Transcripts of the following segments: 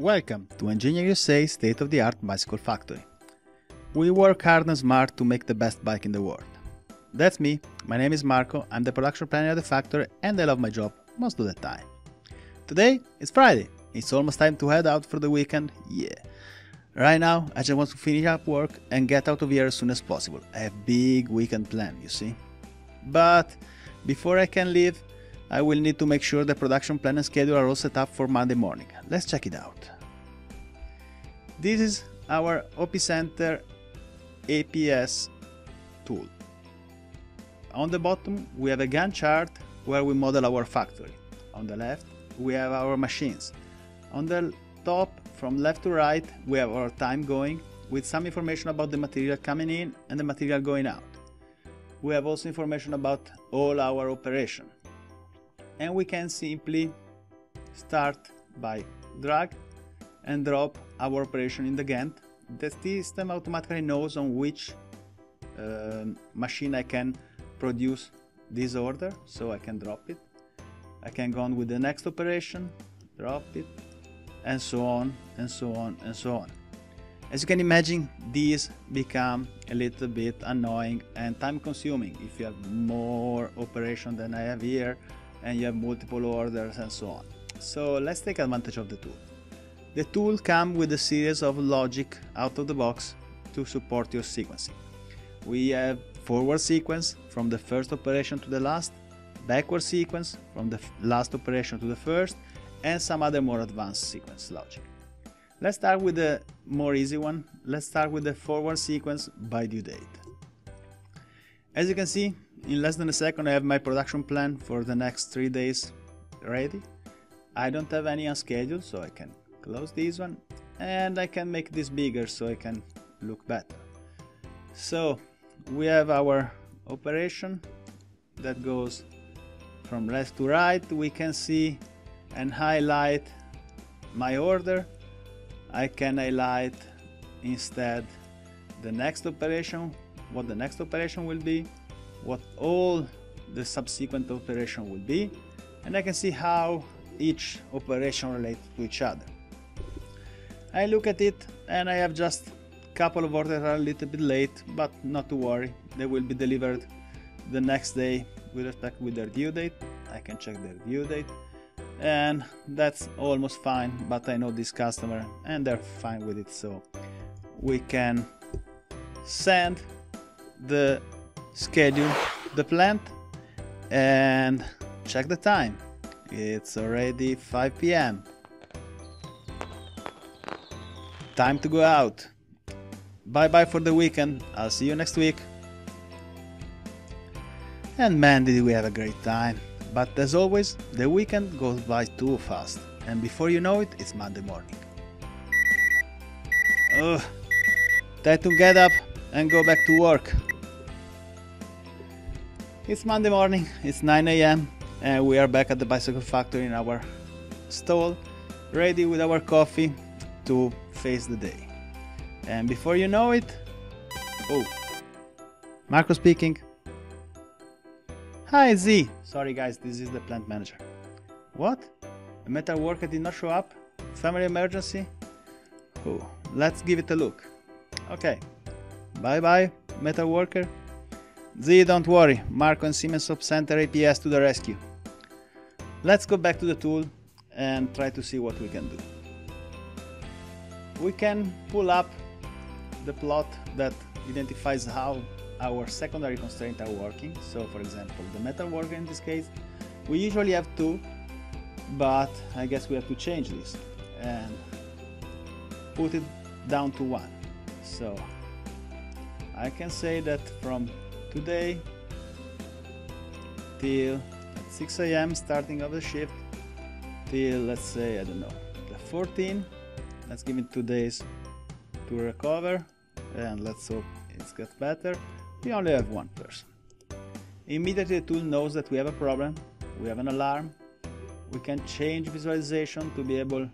Welcome to Engineer USA state-of-the-art bicycle factory. We work hard and smart to make the best bike in the world. That's me, my name is Marco, I'm the production planner at the factory and I love my job most of the time. Today is Friday, it's almost time to head out for the weekend, yeah. Right now, I just want to finish up work and get out of here as soon as possible. I have big weekend plan, you see. But before I can leave, I will need to make sure the production plan and schedule are all set up for Monday morning. Let's check it out. This is our Opcenter APS tool. On the bottom we have a Gantt chart where we model our factory. On the left we have our machines. On the top from left to right we have our time going with some information about the material coming in and the material going out. We have also information about all our operation and we can simply start by drag and drop our operation in the Gantt. The system automatically knows on which uh, machine I can produce this order, so I can drop it. I can go on with the next operation, drop it, and so on, and so on, and so on. As you can imagine, these become a little bit annoying and time consuming if you have more operation than I have here and you have multiple orders and so on. So let's take advantage of the tool. The tool comes with a series of logic out of the box to support your sequencing. We have forward sequence from the first operation to the last, backward sequence from the last operation to the first, and some other more advanced sequence logic. Let's start with the more easy one. Let's start with the forward sequence by due date. As you can see, in less than a second I have my production plan for the next three days ready. I don't have any unscheduled so I can close this one and I can make this bigger so I can look better. So we have our operation that goes from left to right. We can see and highlight my order. I can highlight instead the next operation, what the next operation will be what all the subsequent operation will be and I can see how each operation relates to each other. I look at it and I have just a couple of orders are a little bit late but not to worry they will be delivered the next day with respect with their due date I can check their due date and that's almost fine but I know this customer and they're fine with it so we can send the schedule the plant and check the time. It's already 5 p.m. Time to go out. Bye bye for the weekend. I'll see you next week. And man, did we have a great time. But as always, the weekend goes by too fast. And before you know it, it's Monday morning. Ugh. Time to get up and go back to work. It's Monday morning, it's 9 a.m., and we are back at the bicycle factory in our stall, ready with our coffee to face the day. And before you know it, oh, Marco speaking. Hi Z. Sorry guys, this is the plant manager. What? A metal worker did not show up? Family emergency? Oh, let's give it a look. Okay. Bye bye, metal worker. Z, don't worry, Marco and Siemens Opcenter APS to the rescue. Let's go back to the tool and try to see what we can do. We can pull up the plot that identifies how our secondary constraints are working. So for example, the metal worker in this case, we usually have two, but I guess we have to change this and put it down to one. So I can say that from today till 6 a.m. starting of the shift till let's say I don't know the 14 let's give it two days to recover and let's hope it gets better we only have one person immediately the tool knows that we have a problem we have an alarm we can change visualization to be able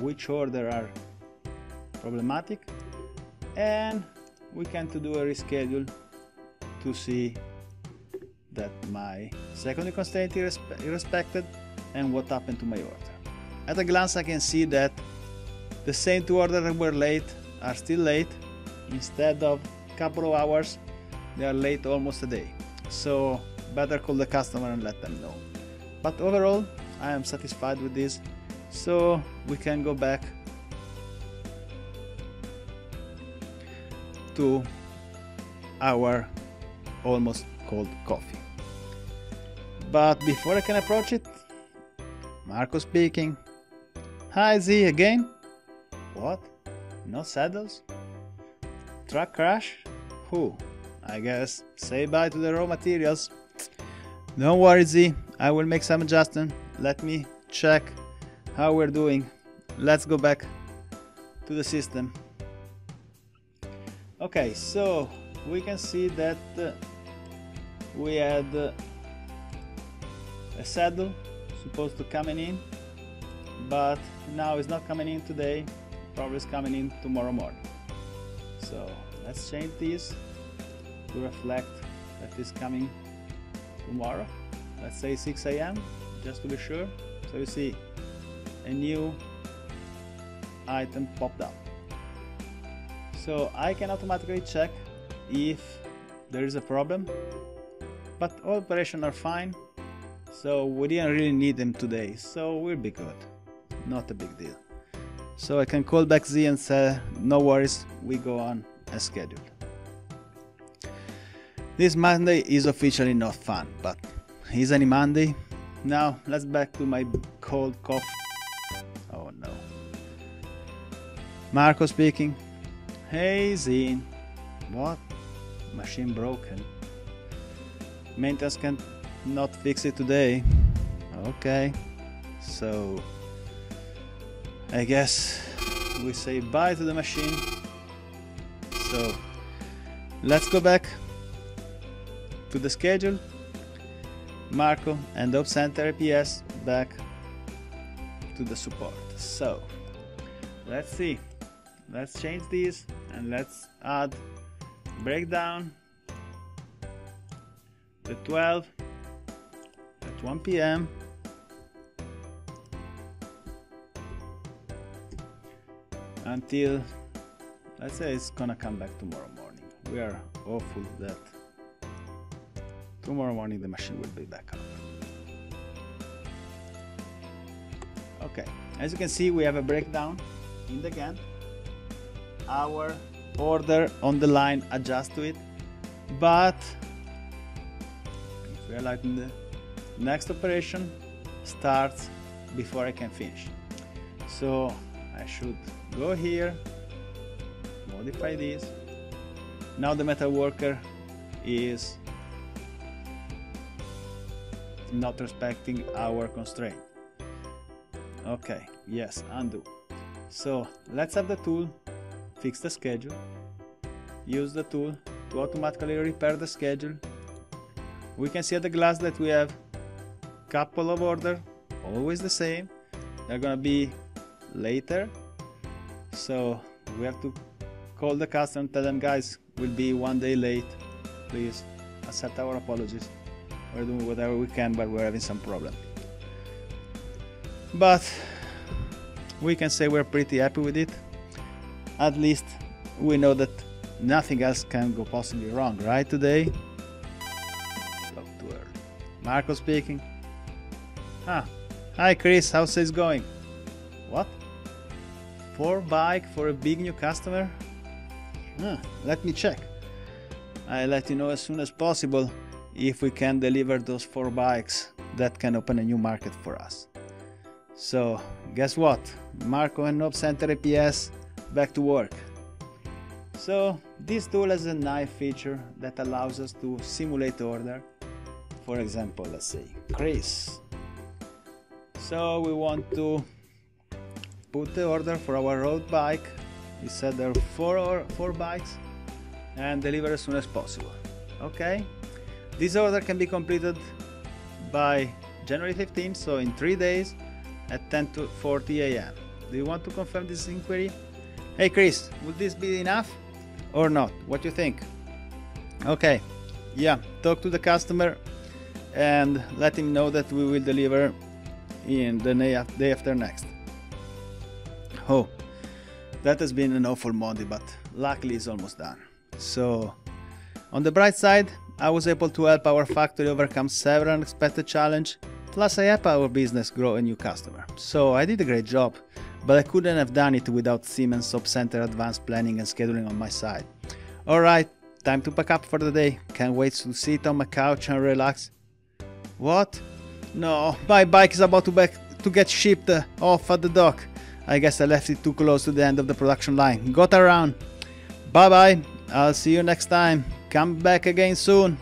which order are problematic and we can to do a reschedule to see that my secondary constraint is respected and what happened to my order. At a glance I can see that the same two orders that were late are still late. Instead of a couple of hours, they are late almost a day. So better call the customer and let them know. But overall, I am satisfied with this. So we can go back to our almost cold coffee. But before I can approach it, Marco speaking. Hi Z again? What? No saddles? Truck crash? Who? I guess say bye to the raw materials. Don't worry Z, I will make some adjustment. Let me check how we're doing. Let's go back to the system. Okay, so we can see that uh, we had uh, a saddle supposed to coming in but now it's not coming in today probably it's coming in tomorrow morning. So let's change this to reflect that it's coming tomorrow. Let's say 6 a.m just to be sure. So you see a new item popped up. So I can automatically check if there is a problem but all operations are fine so we didn't really need them today so we'll be good. Not a big deal. So I can call back Z and say no worries we go on as scheduled. This Monday is officially not fun but is any Monday? Now let's back to my cold cough. oh no. Marco speaking. Hey Z, what? Machine broken. Maintenance can not fix it today. Okay, so I guess we say bye to the machine. So let's go back to the schedule. Marco and Opcenter APS back to the support. So let's see let's change these and let's add breakdown the 12 at 1 p.m. until let's say it's gonna come back tomorrow morning. We are hopeful that tomorrow morning the machine will be back up. Okay as you can see we have a breakdown in the Gantt our order on the line adjust to it but if we are like the next operation starts before I can finish. So I should go here modify this. Now the metal worker is not respecting our constraint. Okay yes undo. So let's have the tool fix the schedule, use the tool to automatically repair the schedule. We can see at the glass that we have couple of order, always the same. They're gonna be later, so we have to call the customer and tell them, guys, we'll be one day late. Please accept our apologies. We're doing whatever we can, but we're having some problem. But we can say we're pretty happy with it at least we know that nothing else can go possibly wrong, right today? Marco speaking. Ah, hi Chris, how's it going? What? Four bike for a big new customer? Ah, let me check. I'll let you know as soon as possible if we can deliver those four bikes that can open a new market for us. So, guess what? Marco and Opcenter APS back to work. So this tool has a nice feature that allows us to simulate order. For example, let's say Chris. So we want to put the order for our road bike. We said there are four or four bikes and deliver as soon as possible. Okay. This order can be completed by January 15th, so in three days at 10 to 40 a.m. Do you want to confirm this inquiry? Hey Chris, would this be enough or not? What do you think? Okay, yeah, talk to the customer and let him know that we will deliver in the day after next. Oh, That has been an awful Monday, but luckily it's almost done. So, on the bright side, I was able to help our factory overcome several unexpected challenges, plus I helped our business grow a new customer. So I did a great job, but I couldn't have done it without Siemens Opcenter advanced planning and scheduling on my side. Alright, time to pack up for the day. Can't wait to sit on my couch and relax. What? No, my bike is about to, back, to get shipped off at the dock. I guess I left it too close to the end of the production line. Got around. Bye bye. I'll see you next time. Come back again soon.